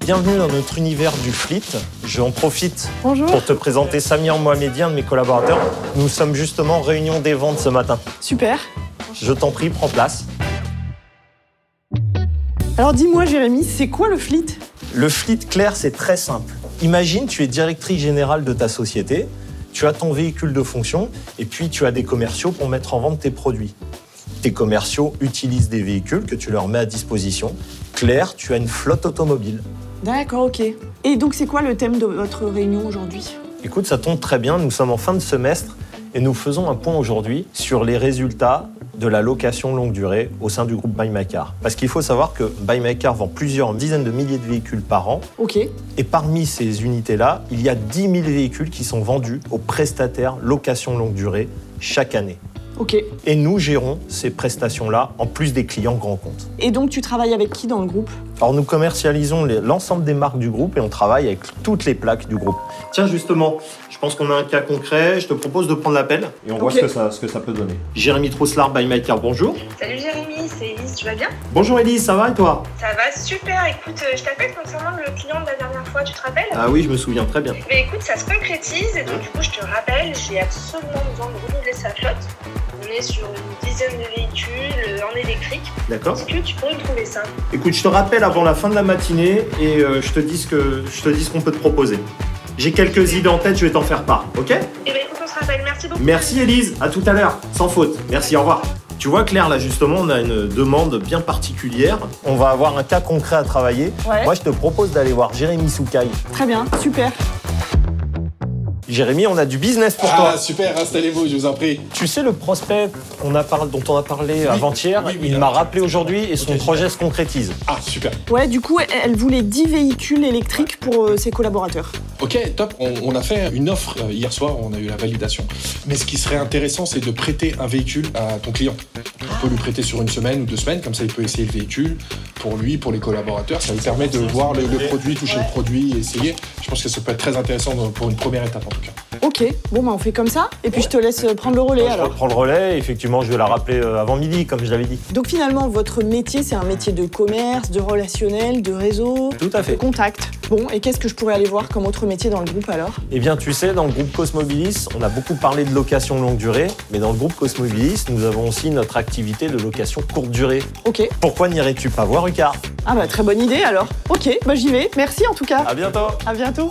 Bienvenue dans notre univers du fleet. Je en profite Bonjour. pour te présenter Samir Mohamedi, un de mes collaborateurs. Nous sommes justement en réunion des ventes ce matin. Super. Je t'en prie, prends place. Alors dis-moi Jérémy, c'est quoi le fleet Le fleet clair, c'est très simple. Imagine, tu es directrice générale de ta société, tu as ton véhicule de fonction et puis tu as des commerciaux pour mettre en vente tes produits. Tes commerciaux utilisent des véhicules que tu leur mets à disposition. Claire, tu as une flotte automobile. D'accord, ok. Et donc c'est quoi le thème de votre réunion aujourd'hui? Écoute, ça tombe très bien, nous sommes en fin de semestre et nous faisons un point aujourd'hui sur les résultats de la location longue durée au sein du groupe Buy My Car. Parce qu'il faut savoir que Buy My Car vend plusieurs dizaines de milliers de véhicules par an Ok. et parmi ces unités-là, il y a 10 000 véhicules qui sont vendus aux prestataires location longue durée chaque année. Ok. Et nous gérons ces prestations-là en plus des clients grands comptes. Et donc tu travailles avec qui dans le groupe? Alors nous commercialisons l'ensemble des marques du groupe et on travaille avec toutes les plaques du groupe. Tiens justement, je pense qu'on a un cas concret, je te propose de prendre l'appel et on voit ce que, ça, ce que ça peut donner. Jérémy Trousselard, by My Car, bonjour. Salut Jérémy, c'est Elise, tu vas bien? Bonjour Elise, ça va et toi? Ça va super, écoute, euh, je t'appelle concernant le client de la dernière fois, tu te rappelles? Ah oui, je me souviens très bien. Mais écoute, ça se concrétise et donc du coup je te rappelle, j'ai absolument besoin de renouveler sa flotte. On est sur une dizaine de véhicules euh, en électrique. D'accord Est-ce que tu pourrais me trouver ça? Écoute, je te rappelle avant la fin de la matinée et euh, je te dis ce que je te dis ce qu'on peut te proposer. J'ai quelques idées en tête, je vais t'en faire part, ok? Eh bien écoute, on se rappelle, merci beaucoup. Merci Elise, à tout à l'heure, sans faute. Merci, au revoir. Tu vois Claire, là justement, on a une demande bien particulière. On va avoir un cas concret à travailler. Ouais. Moi, je te propose d'aller voir Jérémy Soukaï. Très bien, super. Jérémy, on a du business pour toi. Ah super, installez-vous, je vous en prie. Tu sais le prospect qu'on a parlé- dont on a parlé avant-hier, oui, oui, il m'a rappelé aujourd'hui et son projet se concrétise. Ah super. Ouais, du coup, elle- elle voulait 10 véhicules électriques pour euh, ses collaborateurs. Ok, top. On, on a fait une offre euh, hier soir, on a eu la validation. Mais ce qui serait intéressant, c'est de prêter un véhicule à ton client. On peut lui prêter sur une semaine ou deux semaines, comme ça il peut essayer le véhicule pour lui, pour les collaborateurs. Ça lui permet de voir le, le produit, toucher le produit essayer. Je pense que ça peut être très intéressant pour une première étape en tout cas. Ok, bon bah on fait comme ça. Et puis je te laisse euh, prendre le relais Je alors. reprends le relais, effectivement, je vais la rappeler euh, avant midi, comme je l'avais dit. Donc finalement, votre métier, c'est un métier de commerce, de relationnel, de réseau, Tout à de fait. contact. Bon, et qu'est-ce que je pourrais aller voir comme autre métier dans le groupe alors? Eh bien, tu sais, dans le groupe Cosmobilis, on a beaucoup parlé de location longue durée, mais dans le groupe Cosmobilis, nous avons aussi notre activité de location courte durée. Ok. Pourquoi n'irais-tu pas voir Ucar Ah bah très bonne idée alors. Ok, bah j'y vais. Merci en tout cas. À bientôt À bientôt.